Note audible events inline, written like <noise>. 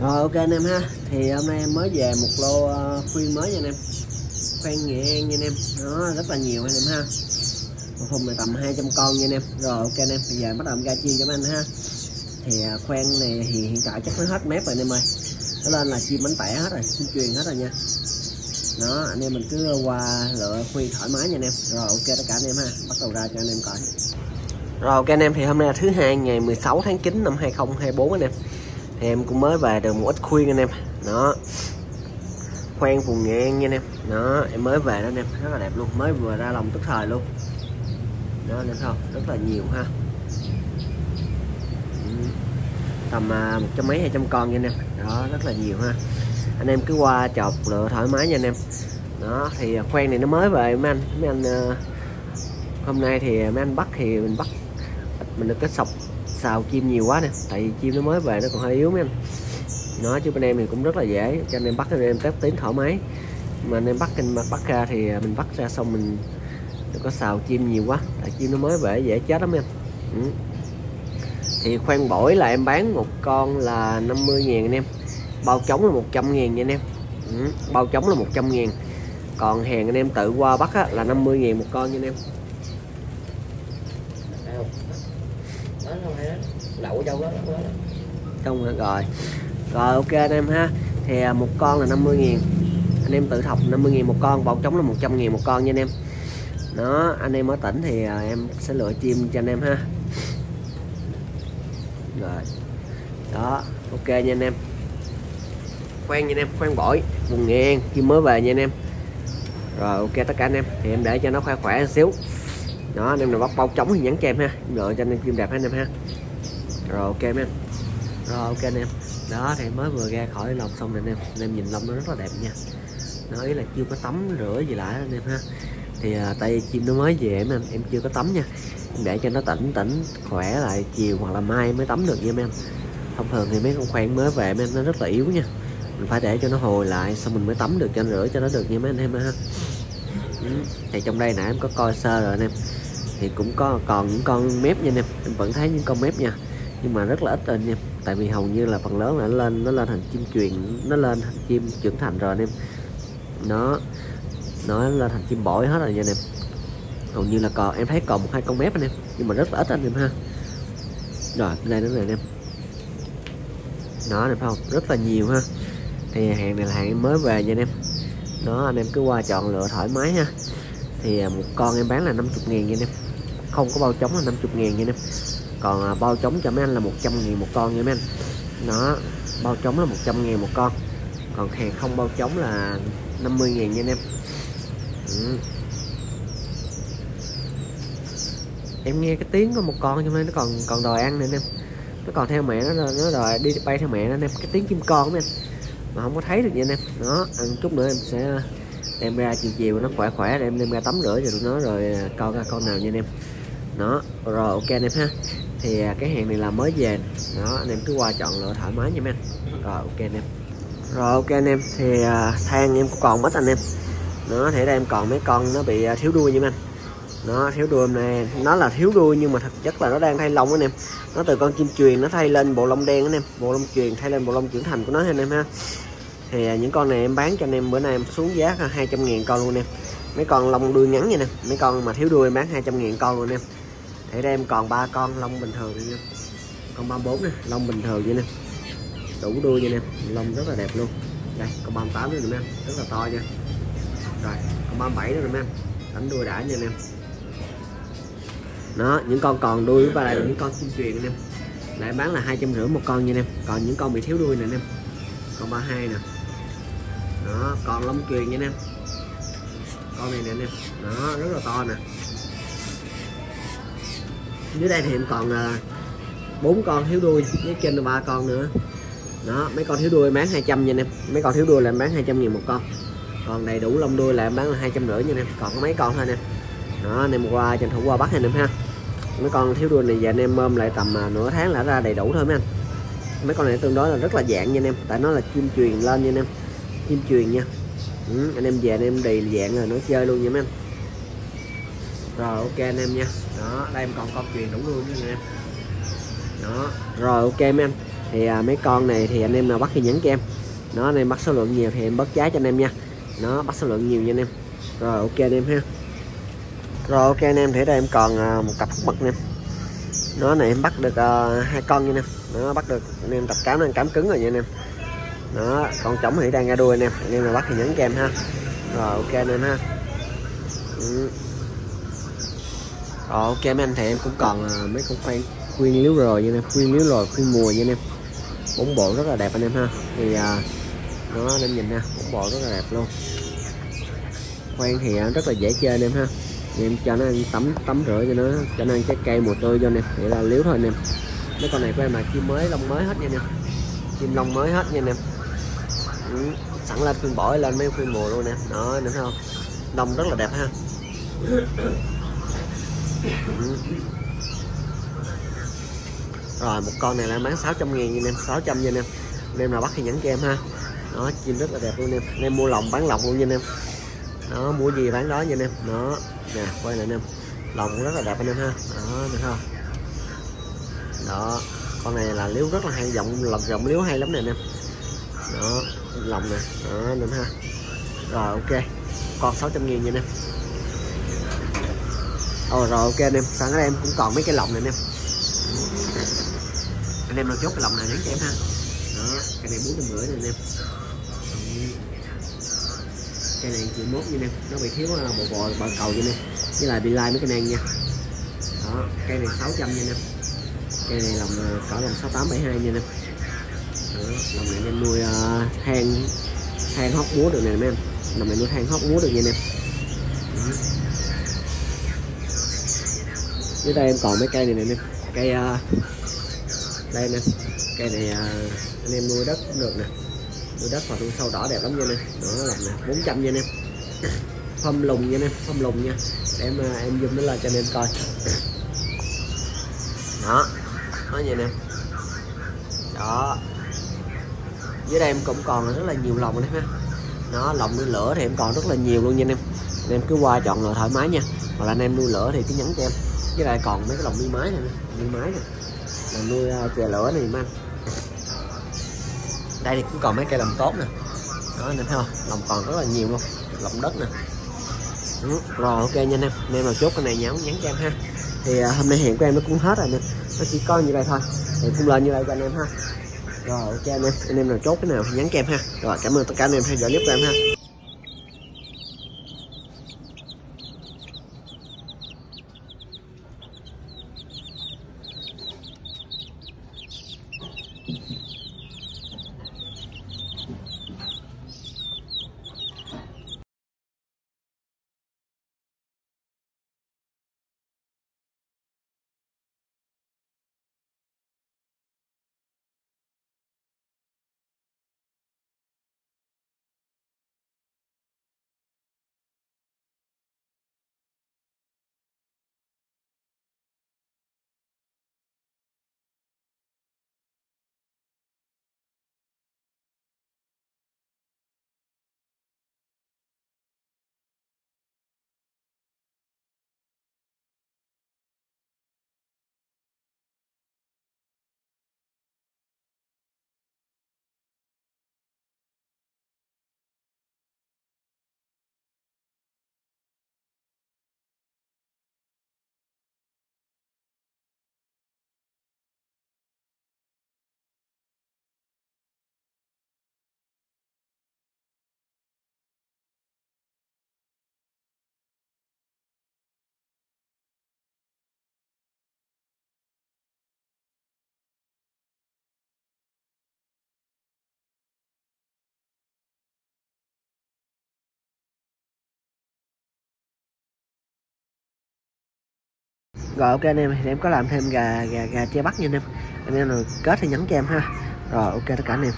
rồi ok anh em ha. Thì hôm nay em mới về một lô uh, khuyên mới nha anh em. Khoan nghệ an nha anh em. Nó rất là nhiều anh em ha. Một thùng này tầm 200 con nha anh em. Rồi ok anh em. Bây giờ bắt đầu ra chiên cho anh ha. Thì uh, khoan này thì hiện tại chắc nó hết mép rồi anh em ơi. Nó lên là chim bánh tẻ hết rồi chim truyền hết rồi nha. Đó anh em mình cứ qua lựa khuyên thoải mái nha anh em. Rồi ok tất cả anh em ha. Bắt đầu ra cho anh em coi. Rồi ok anh em. Thì hôm nay là thứ hai ngày 16 tháng 9 năm 2024 anh em thì em cũng mới về được một ít khuyên anh em. Đó. Khoan vùng ngang nha anh em. Đó, em mới về đó anh em. Rất là đẹp luôn. Mới vừa ra lòng tức thời luôn. Đó, anh em không? Rất là nhiều ha. Ừ. Tầm à, một trăm mấy, hai trăm con nha anh em. Đó, rất là nhiều ha. Anh em cứ qua chọc lựa thoải mái nha anh em. Đó, thì à, khoan này nó mới về mấy anh. Mấy anh à, hôm nay thì mấy anh bắt thì mình bắt. Mình được cái sọc xào chim nhiều quá nè. Tại vì chim nó mới về nó còn hơi yếu mấy anh. Nó chứ bên em thì cũng rất là dễ cho anh em bắt anh em test tiếng thoải mái. Mà anh em bắt anh mà bắt ra thì à, mình bắt ra xong mình đừng có xào chim nhiều quá tại chim nó mới về dễ chết lắm em. Ừ. thì khoan bổi là em bán một con là 50 ngàn anh em. Bao trống là 100 ngàn nha anh em. Ừ. bao trống là 100 ngàn. Còn hàng anh em tự qua bắt á, là 50 ngàn một con nha anh em. Đậu trong đó trong rồi rồi. Ok anh em ha. Thì à, một con là 50 nghìn. Anh em tự thọc 50 nghìn một con bọc trống là 100 nghìn một con nha anh em. Đó, anh em ở tỉnh thì à, em sẽ lựa chim cho anh em ha. Rồi. Đó, ok nha anh em. Khoan nha anh em, khoan bổi vùng ngang chim mới về nha anh em. Rồi, ok tất cả anh em. Thì em để cho nó khỏe khỏe một xíu đó anh em nào bắt bao trống thì nhắn kem ha. Em lựa cho anh em chim đẹp ha anh em ha. Rồi ok em rồi ok anh em. Đó thì mới vừa ra khỏi lồng xong này anh em. Anh em nhìn lông nó rất là đẹp nha. Nó ý là chưa có tắm rửa gì lại anh em ha. Thì à, tay chim nó mới về em em chưa có tắm nha. Để cho nó tỉnh tỉnh khỏe lại chiều hoặc là mai mới tắm được nha em. Thông thường thì mấy con khoan mới về em nó rất là yếu nha. Mình phải để cho nó hồi lại xong mình mới tắm được cho nó rửa cho nó được nha mấy anh em ha. Ừ. thì trong đây nãy em có coi sơ rồi anh em thì cũng có, còn những con mép nha anh em. Em vẫn thấy những con mép nha. Nhưng mà rất là ít anh em tại vì hầu như là phần lớn là nó lên nó lên thành chim truyền nó lên thành chim trưởng thành rồi anh em. Nó nó lên thành chim bổi hết rồi nha anh em. Hầu như là còn, em thấy còn một hai con mép anh em. Nhưng mà rất là ít anh em ha. Rồi đây nữa này anh em. Nó anh em không? Rất là nhiều ha. Thì hàng này là hàng mới về nha anh em. Đó, anh em cứ qua chọn lựa thoải mái ha. Thì à, một con em bán là 50 ngàn nha anh em không có bao trống là 50 ngàn nha anh em. Còn à, bao trống cho mấy anh là 100 nghìn một con nha mấy anh. Nó bao trống là 100 ngàn một con. Còn hàng không bao trống là 50 ngàn nha anh em. Ừ. em nghe cái tiếng của một con trong đây nó còn còn đòi ăn nè anh em. Nó còn theo mẹ nó nó đòi đi bay theo mẹ nó anh em. Cái tiếng chim con mấy anh mà không có thấy được nha anh em. Nó ăn chút nữa em sẽ đem ra chiều chiều nó khỏe khỏe để em đem ra tắm rửa cho tụi nó rồi à, coi ra con nào nha anh em đó, rồi, ok anh em ha. Thì à, cái hàng này là mới về đó, anh em cứ qua chọn lựa thoải mái nha anh. Rồi, ok anh em. Rồi, ok anh em. Thì à, than em còn ít anh em. Nó thể đây em còn mấy con nó bị à, thiếu đuôi nha anh. Nó thiếu đuôi này nó là thiếu đuôi nhưng mà thực chất là nó đang thay lông anh em. Nó từ con chim truyền nó thay lên bộ lông đen anh em. Bộ lông truyền thay lên bộ lông trưởng thành của nó anh em ha. Thì những con này em bán cho anh em. Bữa nay em xuống giá 200 ngàn con luôn em. Mấy con lông đuôi ngắn vậy nè mấy con mà thiếu đuôi em bán 200 ngàn con luôn em để đây em còn ba con lông bình thường nha. Con 34 nè, lông bình thường vậy nè. Đủ đuôi nha nè. Lông rất là đẹp luôn. Đây, con 38 nữa nè em rất là to nha. Rồi, con 37 nữa nè em đánh đuôi đã nha em đó, những con còn đuôi và lại những con chim truyền anh em lại bán là hai trăm rưỡi một con nha em còn những con bị thiếu đuôi nè anh em con 32 nè. Đó còn lông truyền nha anh em con này nè anh em đó, rất là to nè dưới đây thì em còn ờ, bốn con thiếu đuôi với trên là ba con nữa. Đó mấy con thiếu đuôi bán 200 nha anh em. Mấy con thiếu đuôi là em bán 200 nghìn một con. Còn đầy đủ lông đuôi là em bán là hai trăm rưỡi nha anh em. Còn có mấy con thôi anh em. Đó anh em qua tranh thủ qua bắt anh em ha. Mấy con thiếu đuôi này giờ anh em mơm lại tầm à, nửa tháng là ra đầy đủ thôi mấy anh. Mấy con này tương đối là rất là dạng nha anh em. Tại nó là chim truyền lên nha anh em. Chim truyền nha. Ừ, anh em về anh em đầy dạng rồi nó chơi luôn nha mấy anh rồi ok anh em nha. Đó đây em còn con truyền đủ luôn nha anh em. Đó rồi ok mấy anh. Thì à, mấy con này thì anh em nào bắt thì nhắn cho em. Nó anh em bắt số lượng nhiều thì em bớt giá cho anh em nha. Nó bắt số lượng nhiều nha anh em. Rồi ok anh em ha. Rồi ok anh em thì đây em còn à, một cặp hút mật nè. Nó này em bắt được à, hai con nha anh em. Nó bắt được anh em tập cám đang cám cứng rồi nha anh em. Đó con trống thì đang ra đuôi anh em. Anh em nào bắt thì nhấn cho em ha. Rồi ok anh em ha. Ừ rồi ok mấy anh thì em cũng còn à, mấy con phay khuyên liếu rồi nha em khuyên liếu rồi khuyên mùa nha em. Bốn bộ rất là đẹp anh em ha. Thì à, nó anh em nhìn nha bốn bộ rất là đẹp luôn. Khoan thì uh, rất là dễ chơi anh em ha. Thì em cho nó ăn tắm tắm rửa cho nó cho nó ăn trái cây mùa tươi cho anh em để là liếu thôi anh em. Mấy con này của em là chim mới lông mới hết nha anh em. Chim lông mới hết nha anh em. Ừ. sẵn lên khuyên bỏ lên mấy khuyên mùa luôn nè. Đó nữa không? Lông rất là đẹp ha ừ. rồi, một con này là bán 600 ngàn anh em 600 nha anh em. Anh em nào bắt thì nhắn cho em ha. Đó, chim rất là đẹp luôn anh em. Anh em mua lòng bán lòng luôn nha anh em. Đó, mua gì bán đó nha anh em. Đó, nè, quay lại anh em. Lòng cũng rất là đẹp anh em ha. Đó được không đó, con này là liếu rất là hay, giọng lòng giọng liếu hay lắm nè anh em. Đó lòng nè. Đó, anh em ha. Rồi, ok. Con 600 nghìn nha anh em. Ồ rồi ok anh em. Sẵn em cũng còn mấy cái lồng này anh em? Anh em nào chốt cái lồng này nhắn cho em ha. Đó cái này bốn trăm rưỡi này anh em. Cái này chỉ mốt nha em. Nó bị thiếu à, bộ bò bò cầu cho em với lại bị lai mấy cái này nha. Đó cái này 600 nha em. Cái này lồng à, cỡ lồng 6872 nha em. Đó, lồng này em nuôi à, uh, than than hóc múa được nè em. Lồng này nuôi than hóc múa được nha em dưới đây em còn mấy cây này nè em cây uh, đây nè. Cây này uh, anh em nuôi đất cũng được nè. Nuôi đất hoặc nuôi sâu đỏ đẹp lắm nha nè. Đó làm nè 400 nha em. <coughs> Phâm lùng nha em phâm lùng nha. Để em uh, em zoom nó lên cho anh em coi. <coughs> Đó đó vậy nè. Đó. Dưới đây em cũng còn rất là nhiều lồng đấy ha. Nó lồng nuôi lửa thì em còn rất là nhiều luôn nha anh em. Anh em cứ qua chọn lựa thoải mái nha. Hoặc là anh em nuôi lửa thì cứ nhắn cho em với lại còn mấy cái lồng nuôi mái này nuôi mái này, là nuôi uh, chè lửa này anh, đây thì cũng còn mấy cây lồng tốt nè. Đó anh em thấy không? Lồng còn rất là nhiều luôn. Lồng đất nè. Đúng. rồi ok nha anh em. Anh em nào chốt cái này nhắn nhắn cho em ha. Thì uh, hôm nay hẹn của em nó cũng hết rồi nè. Nó chỉ có như vậy thôi. Thì cũng lên như vậy cho anh em ha. Rồi ok anh em anh em nào chốt cái nào thì nhắn cho em ha. Rồi cảm ơn tất cả anh em theo dõi giúp của em ha. Rồi, ok anh em, thì em có làm thêm gà gà gà che bắt nha anh em. Anh em nào kết thì nhắn cho em ha. Rồi, ok tất cả anh em.